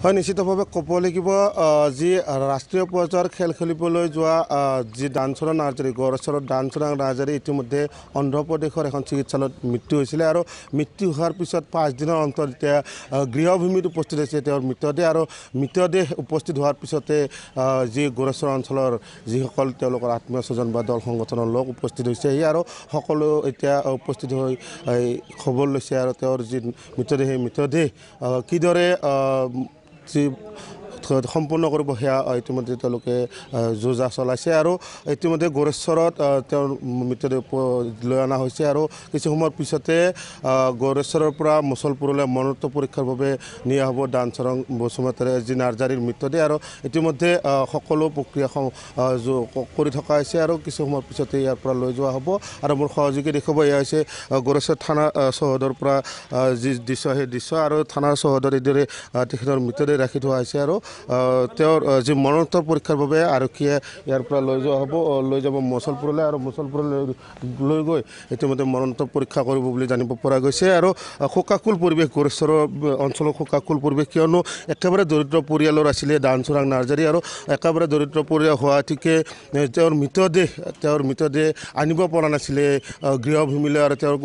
হয় নিশ্চিতভাৱে ক'ব লাগিব যি ৰাষ্ট্ৰীয় পৰ্যায়ৰ খেল খেলিবলৈ যোৱা যি ডান্সৰা নাৰ্জাৰী গড়চৰৰ ডান্সৰা নাৰ্জাৰী ইতিমধ্যে অন্ধ্ৰপ্ৰদেশৰ এখন চিকিৎসালয়ত মৃত্যু হৈছিলে আৰু মৃত্যু হোৱাৰ পিছত পাঁচদিনৰ অন্তত আহ, গৃহভূমিত উপস্থিত হৈছে তেওঁৰ মৃতদেহ আৰু মৃতদেহ উপস্থিত হোৱাৰ পিছতে যি গোৰেশ্বৰ অঞ্চলৰ যিসকল তেওঁলোকৰ আত্মীয় স্বজন বা দল সংগঠনৰ লোক উপস্থিত হৈছেহি আৰু সকলো এতিয়া উপস্থিত হৈ খবৰ লৈছে আৰু তেওঁৰ যি মৃতদেহ সেই মৃতদেহ কিদৰে sí, সম্পূৰ্ণ কৰিব। সেয়া ইতিমধ্যে তেওঁলোকে যোজা চলাইছে আৰু ইতিমধ্যে গোৰেশ্বৰত তেওঁৰ মৃতদেহ লৈ অনা হৈছে আৰু কিছু সময়ৰ পিছতে গোৰেশ্বৰৰ পৰা মুছলপুৰলৈ মৰণোত্তৰ পৰীক্ষাৰ বাবে নিয়া হ'ব ডানচৰং বসুমতাৰী যি নাৰ্জাৰীৰ মৃতদেহ আৰু ইতিমধ্যে সকলো প্ৰক্ৰিয়া কৰি থকা হৈছে আৰু কিছু সময়ৰ পিছতে ইয়াৰ পৰা লৈ যোৱা হ'ব। আৰু মোৰ সহযোগী দেখুৱাব এয়া হৈছে গোৰেশ্বৰ থানা চৌহদৰ পৰা যি দৃশ্য সেই দৃশ্য আৰু থানাৰ চৌহদত এইদৰে তেখেতৰ মৃতদেহ ৰাখি থোৱা হৈছে আৰু তেওঁৰ যি মৰণোত্তৰ পৰীক্ষাৰ বাবে আৰক্ষীয়ে ইয়াৰ পৰা লৈ যোৱা হ'ব লৈ যাব মুছলপুৰলৈ আৰু মুছলপুৰলৈ লৈ গৈ ইতিমধ্যে মৰণোত্তৰ পৰীক্ষা কৰিব বুলি জানিব পৰা গৈছে। আৰু শোকাকুল পৰিৱেশ গোৰেশ্বৰৰ অঞ্চলৰ শোকাকুল পৰিৱেশ কিয়নো একেবাৰে দৰিদ্ৰ পৰিয়ালৰ আছিলে দানচোৰাং নাৰ্জাৰী আৰু একেবাৰে দৰিদ্ৰ পৰিয়াল হোৱা গতিকে এ, তেওঁৰ মৃতদেহ তেওঁৰ মৃতদেহ আনিব পৰা নাছিলে গৃহভূমিলৈ আৰু তেওঁৰ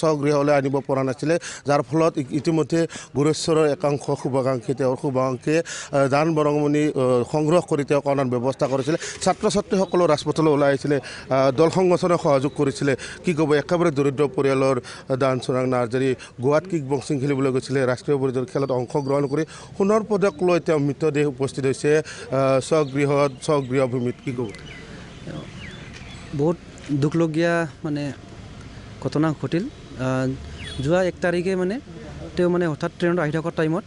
স্বগৃহলৈ আনিব পৰা নাছিলে। যাৰ ফলত ইতিমধ্যে গোৰেশ্বৰৰ একাংশ শুভাকাংক্ষী তেওঁৰ শুভাকাংক্ষীয়ে দান বৰঙণি সংগ্ৰহ কৰি তেওঁক অনাৰ ব্যৱস্থা কৰিছিলে। ছাত্ৰ ছাত্ৰীসকলো ৰাজপথলৈ ওলাই আহিছিলে আহ, দল সংগঠনে সহযোগ কৰিছিলে। কি ক'ব একেবাৰে দৰিদ্ৰ পৰিয়ালৰ দান চোৰাং নাৰ্জাৰী গোৱাত কিক বক্সিং খেলিবলৈ গৈছিলে। ৰাষ্ট্ৰীয় পৰ্যায়ৰ খেলত অংশগ্ৰহণ কৰি সোণৰ পদক লৈ তেওঁ মৃতদেহ উপস্থিত হৈছে। স্বগৃহত স্বগৃহভূমিত কি ক'ব? বহুত দুখলগীয়া মানে ঘটনা ঘটিল। যোৱা এক তাৰিখে মানে তেওঁ মানে হঠাৎ ট্ৰেইনত আহি থকা টাইমত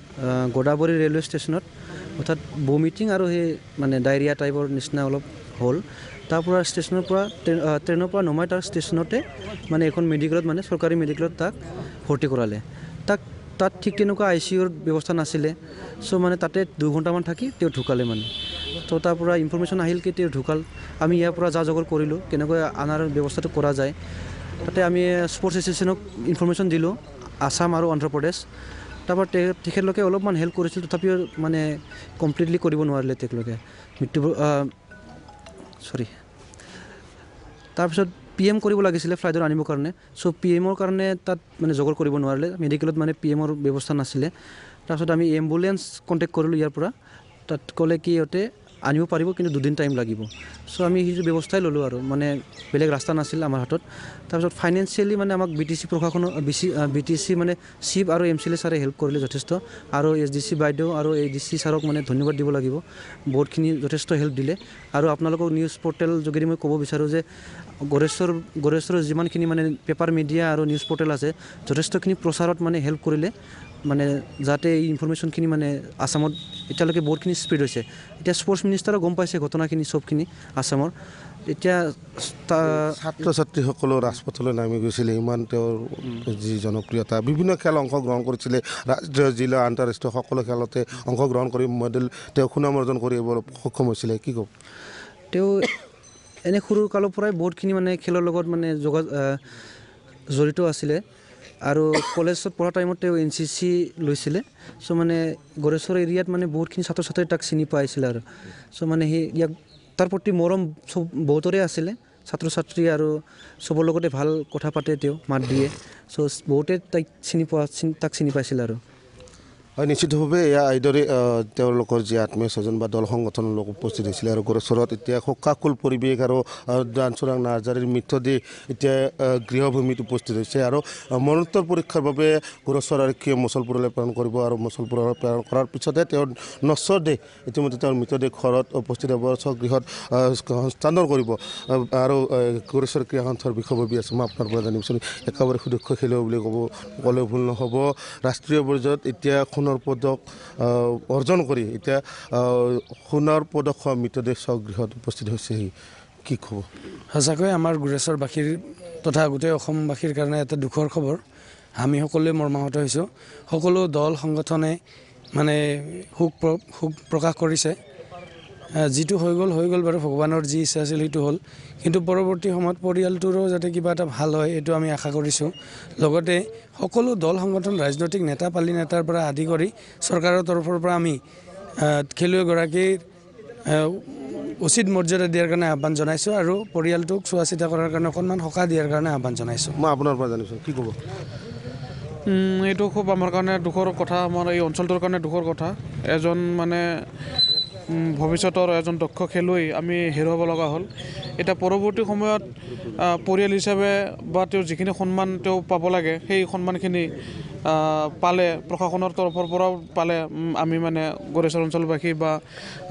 গোদাবৰী ৰেলৱে ষ্টেচনত হঠাৎ বমিটিং আৰু সেই মানে ডায়েৰিয়া টাইপৰ নিচিনা অলপ হ'ল। তাৰ পৰা ষ্টেচনৰ পৰা ট্ৰেইন ট্ৰেইনৰ পৰা নমাই তাৰ ষ্টেচনতে মানে এখন মেডিকেলত মানে চৰকাৰী মেডিকেলত তাক ভৰ্তি কৰালে। তাক তাত ঠিক তেনেকুৱা আই চি ইউৰ ব্যৱস্থা নাছিলে। চ' মানে তাতে দুঘণ্টামান থাকি তেওঁ ঢুকালে মানে। তো তাৰ পৰা ইনফৰমেশ্যন আহিল কি তেওঁ ঢুকাল। আমি ইয়াৰ পৰা যা জগৰ কৰিলোঁ। কেনেকৈ আনাৰ ব্যৱস্থাটো কৰা যায়। তাতে আমি স্পৰ্টছ এছ'চিয়েশ্যনক ইনফৰমেশ্যন দিলোঁ। আছাম আৰু অন্ধ্ৰপ্ৰদেশ তাৰপৰা তেখেতলোকে অলপমান হেল্প কৰিছিল তথাপিও মানে কমপ্লিটলি কৰিব নোৱাৰিলে তেখেতলোকে। মৃত্যু চৰি তাৰপিছত পি এম কৰিব লাগিছিলে ফ্লাইটত আনিবৰ কাৰণে। চ' পি এমৰ কাৰণে তাত মানে জগৰ কৰিব নোৱাৰিলে। মেডিকেলত মানে পি এমৰ ব্যৱস্থা নাছিলে। তাৰপিছত আমি এম্বুলেঞ্চ কণ্টেক্ট কৰিলোঁ ইয়াৰ পৰা। তাত ক'লে কি ইহঁতে আনিব পাৰিব কিন্তু দুদিন টাইম লাগিব। চ' আমি সেইটো ব্যৱস্থাই ল'লোঁ আৰু। মানে বেলেগ ৰাস্তা নাছিল আমাৰ হাতত। তাৰপিছত ফাইনেন্সিয়েলি মানে আমাক বি টি চি প্ৰশাসনৰ B C B T C মানে চিফ আৰু এম চি এ ছাৰে হেল্প কৰিলে যথেষ্ট। আৰু এছ ডি চি বাইদেউ আৰু এ ডি চি ছাৰক মানে ধন্যবাদ দিব লাগিব। বহুতখিনি যথেষ্ট হেল্প দিলে। আৰু আপোনালোকক নিউজ পৰ্টেল যোগেদি মই ক'ব বিচাৰোঁ যে গৰেশ্বৰ গৰেশ্বৰৰ যিমানখিনি মানে পেপাৰ মিডিয়া আৰু নিউজ পৰ্টেল আছে যথেষ্টখিনি প্ৰচাৰত মানে হেল্প কৰিলে। মানে যাতে এই ইনফৰমেশ্যনখিনি মানে আছামত এতিয়ালৈকে বহুতখিনি স্প্ৰেড হৈছে। এতিয়া স্পৰ্টছ মিনিষ্টাৰো গম পাইছে ঘটনাখিনি চবখিনি আছামৰ এতিয়া ছাত্ৰ ছাত্ৰীসকলো ৰাজপথলৈ নামি গৈছিলে ইমান তেওঁৰ যি জনপ্ৰিয়তা বিভিন্ন খেল অংশগ্ৰহণ কৰিছিলে। ৰাষ্ট্ৰীয় জিলা আন্তঃৰাষ্ট্ৰীয় সকলো খেলতে অংশগ্ৰহণ কৰি মেডেল তেওঁ সুনাম অৰ্জন কৰিব সক্ষম হৈছিলে কি ক'ব? তেওঁ এনে সৰু কালৰ পৰাই বহুতখিনি মানে খেলৰ লগত মানে যোগা জড়িত আছিলে। আৰু কলেজত পঢ়া টাইমত তেওঁ এন চি চি লৈছিলে। চ' মানে গড়েশ্বৰ এৰিয়াত মানে বহুতখিনি ছাত্ৰ ছাত্ৰীয়ে তাক চিনি পাইছিলে আৰু। চ' মানে সেই ইয়াক তাৰ প্ৰতি মৰম চব বহুতৰে আছিলে। ছাত্ৰ ছাত্ৰী আৰু চবৰ লগতে ভাল কথা পাতে তেওঁ মাত দিয়ে। চ' বহুতে তাইক চিনি পোৱা তাক চিনি পাইছিলে আৰু। হয় নিশ্চিতভাৱে এয়া এইদৰে আহ, তেওঁলোকৰ যি আত্মীয় স্বজন বা দল সংগঠনৰ লোক উপস্থিত হৈছিলে আৰু গোৰেশ্বৰত এতিয়া শোকাকুল পৰিৱেশ আৰু ডানচোৰাং নাৰ্জাৰীৰ মৃতদেহ এতিয়া গৃহভূমিত উপস্থিত হৈছে আৰু মৰণোত্তৰ পৰীক্ষাৰ বাবে গোৰেশ্বৰ আৰক্ষীয়ে মুছলপুৰলৈ প্ৰেৰণ কৰিব আৰু মুছলপুৰলৈ প্ৰেৰণ কৰাৰ পিছতে তেওঁৰ নশ্বৰ দেহ ইতিমধ্যে তেওঁৰ মৃতদেহ ঘৰত উপস্থিত হ'ব স্বগৃহত হস্তান্তৰ কৰিব আৰু গোৰেশ্বৰ ক্ৰীড়া সন্থাৰ বিষয়ববী আছে। মই আপোনাৰ পৰা জানিব বিচাৰিম একেবাৰে সুদক্ষ খেলুৱৈ বুলি ক'ব ক'লে ভুল নহ'ব। ৰাষ্ট্ৰীয় পৰ্যায়ত এতিয়া সোণৰ পদক অৰ্জন কৰি এতিয়া সোণৰ পদক হোৱা মৃতদেহ স্বগৃহত উপস্থিত হৈছেহি কি ক'ব সঁচাকৈ আমাৰ গোৰেশ্বৰবাসীৰ তথা গোটেই অসমবাসীৰ কাৰণে এটা দুখৰ খবৰ। আমি সকলোৱে মৰ্মাহত হৈছোঁ। সকলো দল সংগঠনে মানে শোক প্ৰ- শোক প্ৰকাশ কৰিছে। যিটো হৈ গ'ল হৈ গ'ল বাৰু ভগৱানৰ যি ইচ্ছা আছিল সেইটো হ'ল। কিন্তু পৰৱৰ্তী সময়ত পৰিয়ালটোৰো যাতে কিবা এটা ভাল হয় এইটো আমি আশা কৰিছোঁ। লগতে সকলো দল সংগঠন ৰাজনৈতিক নেতা পালি নেতাৰ পৰা আদি কৰি চৰকাৰৰ তৰফৰ পৰা আমি খেলুৱৈগৰাকীৰ উচিত মৰ্যাদা দিয়াৰ কাৰণে আহ্বান জনাইছোঁ আৰু পৰিয়ালটোক চোৱা চিতা কৰাৰ কাৰণে অকণমান সকাহ দিয়াৰ কাৰণে আহ্বান জনাইছোঁ। মই আপোনাৰ পৰা জানিছোঁ কি ক'ব? এইটো খুব আমাৰ কাৰণে দুখৰ কথা আমাৰ এই অঞ্চলটোৰ কাৰণে দুখৰ কথা। এজন মানে ভৱিষ্যতৰ এজন দক্ষ খেলুৱৈ আমি হেৰুৱাব লগা হ'ল। এতিয়া পৰৱৰ্তী সময়ত পৰিয়াল হিচাপে বা তেওঁৰ যিখিনি সন্মান তেওঁ পাব লাগে সেই সন্মানখিনি পালে প্ৰশাসনৰ তৰফৰ পৰাও পালে আমি মানে গড়েশ্বৰ অঞ্চলবাসী বা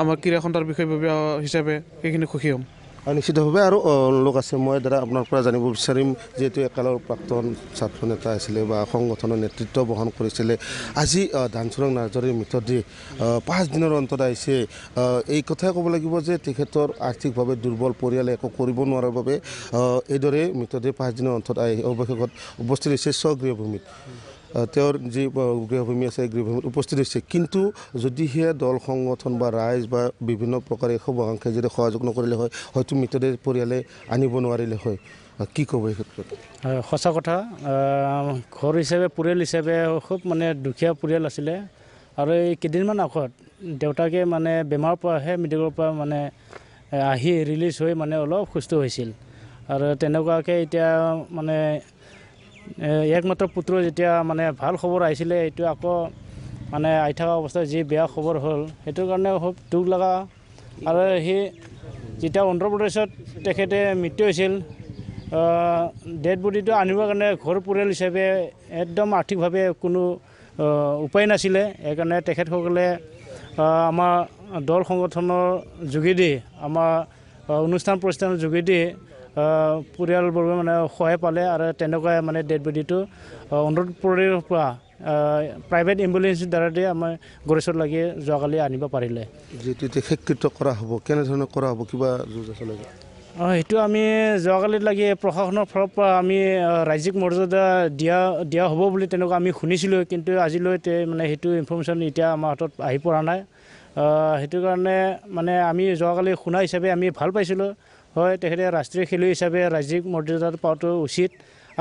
আমাৰ ক্ৰীড়া খণ্ডৰ বিষয়ববীয়া হিচাপে সেইখিনি সুখী হ'ম। আৰু নিশ্চিতভাৱে আৰু লোক আছে মই দাদা আপোনাৰ পৰা জানিব বিচাৰিম যিহেতু একালৰ প্ৰাক্তন ছাত্ৰ নেতা আছিলে বা সংগঠনৰ নেতৃত্ব বহন কৰিছিলে। আজি ধানচুৰং নাৰ্জাৰীৰ মৃতদেহ অ, পাঁচ দিনৰ অন্তত আহিছে। এই কথাই ক'ব লাগিব যে তেখেতৰ আৰ্থিকভাৱে দুৰ্বল পৰিয়ালে একো কৰিব নোৱাৰাৰ বাবে এইদৰে মৃতদেহ পাঁচ দিনৰ অন্তত আহি অৱশেষত উপস্থিত হৈছে স্বগৃহভূমিত। তেওঁৰ যি গৃহভূমি আছে গৃহভূমিত উপস্থিত হৈছে। কিন্তু যদিহে দল সংগঠন বা ৰাইজ বা বিভিন্ন প্ৰকাৰে শুভাকাংক্ষী যদি সহযোগ নকৰিলে হয় হয়তো মৃতদেহ পৰিয়ালে আনিব নোৱাৰিলে হয়। কি ক'ব এই ক্ষেত্ৰত? সঁচা কথা ঘৰ হিচাপে পৰিয়াল হিচাপে খুব মানে দুখীয়া পৰিয়াল আছিলে। আৰু এই কেইদিনমান আগত দেউতাকে মানে বেমাৰৰ পৰাহে মেডিকেলৰ পৰা মানে আহি ৰিলিজ হৈ মানে অলপ সুস্থ হৈছিল। আৰু তেনেকুৱাকৈ এতিয়া মানে একমাত্ৰ পুত্ৰ যেতিয়া মানে ভাল খবৰ আহিছিলে এইটো আকৌ মানে আহি থকা অৱস্থাত যি বেয়া খবৰ হ'ল সেইটোৰ কাৰণে খুব দুখ লগা। আৰু সি যেতিয়া অন্ধ্ৰপ্ৰদেশত তেখেতে মৃত্যু হৈছিল ডেড বডিটো আনিবৰ কাৰণে ঘৰ পৰিয়াল হিচাপে একদম আৰ্থিকভাৱে কোনো উপায় নাছিলে। সেইকাৰণে তেখেতসকলে আমাৰ দল সংগঠনৰ যোগেদি আমাৰ অনুষ্ঠান প্ৰতিষ্ঠানৰ যোগেদি পৰিয়ালবৰ্গে মানে সহায় পালে আৰু তেনেকুৱাই মানে ডেড বডিটো অন্ধ্ৰপ্ৰদেশৰ পৰা প্ৰাইভেট এম্বুলেঞ্চৰ দ্বাৰা দি আমাৰ গড়েশ্বৰলৈকে যোৱাকালি আনিব পাৰিলে। যিহেতু এতিয়া শেষকৃত কৰা হ'ব কেনেধৰণে কৰা হ'ব কিবা যুঁজ লাগে অঁ সেইটো আমি যোৱাকালিত লাগি প্ৰশাসনৰ ফালৰ পৰা আমি ৰাজ্যিক মৰ্যাদা দিয়া দিয়া হ'ব বুলি তেনেকুৱা আমি শুনিছিলোঁ কিন্তু আজিলৈ মানে সেইটো ইনফৰ্মেশ্যন এতিয়া আমাৰ হাতত আহি পৰা নাই। সেইটো কাৰণে মানে আমি যোৱাকালি শুনা হিচাপে আমি ভাল পাইছিলোঁ। হয় তেখেতে ৰাষ্ট্ৰীয় খেলুৱৈ হিচাপে ৰাজ্যিক মৰ্যাদা পোৱাটো উচিত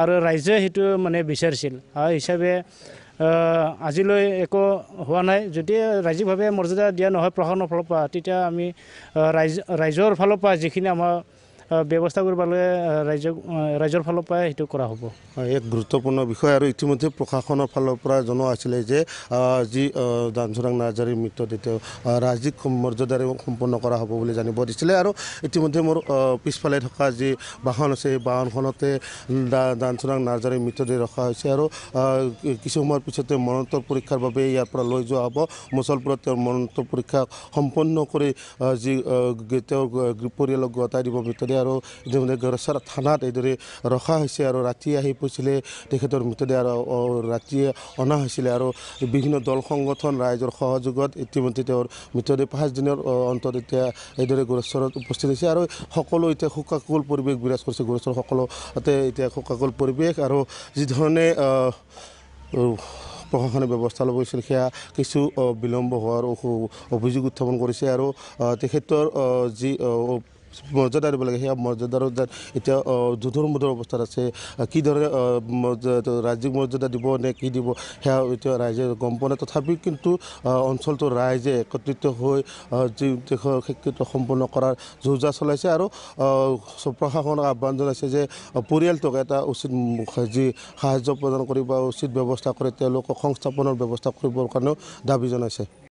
আৰু ৰাইজে সেইটো মানে বিচাৰিছিল। আৰু হিচাপে আজিলৈ একো হোৱা নাই। যদি ৰাজ্যিকভাৱে মৰ্যাদা দিয়া নহয় প্ৰশাসনৰ ফালৰ পৰা তেতিয়া আমি ৰাইজ ৰাইজৰ ফালৰ পৰা যিখিনি আমাৰ ব্যৱস্থা কৰিব লাগে ৰাইজক ৰাইজৰ ফালৰ পৰাই সেইটো কৰা হ'ব। এক গুৰুত্বপূৰ্ণ বিষয় আৰু ইতিমধ্যে প্ৰশাসনৰ ফালৰ পৰা জনোৱা হৈছিলে যে যি দানচোৰাং নাৰ্জাৰীৰ মৃতদেহ তেওঁ ৰাজ্যিক মৰ্যাদাৰে সম্পন্ন কৰা হ'ব বুলি জানিব দিছিলে আৰু ইতিমধ্যে মোৰ পিছফালে থকা যি বাহন আছে সেই বাহনখনতে দানচোৰাং নাৰ্জাৰীৰ মৃতদেহ ৰখা হৈছে আৰু কিছু সময়ৰ পিছতে মৰণোত্তৰ পৰীক্ষাৰ বাবে ইয়াৰ পৰা লৈ যোৱা হ'ব। মুছলপুৰত তেওঁৰ মৰণোত্তৰ পৰীক্ষা সম্পন্ন কৰি যি তেওঁৰ পৰিয়ালক গতাই দিব মৃতদেহ। আৰু ইতিমধ্যে গড়চৰ থানাত এইদৰে ৰখা হৈছে আৰু ৰাতি আহি পৈছিলে তেখেতৰ মৃতদেহ আৰু অ, ৰাতিয়ে অনা হৈছিলে আৰু বিভিন্ন দল সংগঠন ৰাইজৰ সহযোগত ইতিমধ্যে তেওঁৰ মৃতদেহ পাঁচদিনৰ অন্তত এতিয়া এইদৰে গড়েশ্বৰত উপস্থিত হৈছে আৰু সকলো এতিয়া শোকাকুল পৰিৱেশ বিৰাজ কৰিছে। গড়েশ্বৰ সকলোতে এতিয়া শোকাকুল পৰিৱেশ আৰু যিধৰণে প্ৰশাসনে ব্যৱস্থা ল'ব হৈছিল সেয়া কিছু বিলম্ব হোৱাৰ অভিযোগ উত্থাপন কৰিছে আৰু তেখেতৰ যি মৰ্যাদা দিব লাগে সেয়া মৰ্যাদাৰো এতিয়া দুধুৰ মুধুৰ অৱস্থাত আছে কিদৰে ৰাজ্যিক মৰ্যাদা দিব নে কি দিব সেয়া এতিয়া ৰাইজে গম পোৱা নাই। তথাপিও কিন্তু অঞ্চলটোৰ ৰাইজে একত্ৰিত হৈ যি দেশৰ স্বীকৃত সম্পন্ন কৰাৰ যো জা চলাইছে আৰু প্ৰশাসনক আহ্বান জনাইছে যে পৰিয়ালটোক এটা উচিত যি সাহাৰ্য প্ৰদান কৰি বা উচিত ব্যৱস্থা কৰি তেওঁলোকক সংস্থাপনৰ ব্যৱস্থা কৰিবৰ কাৰণেও দাবী জনাইছে।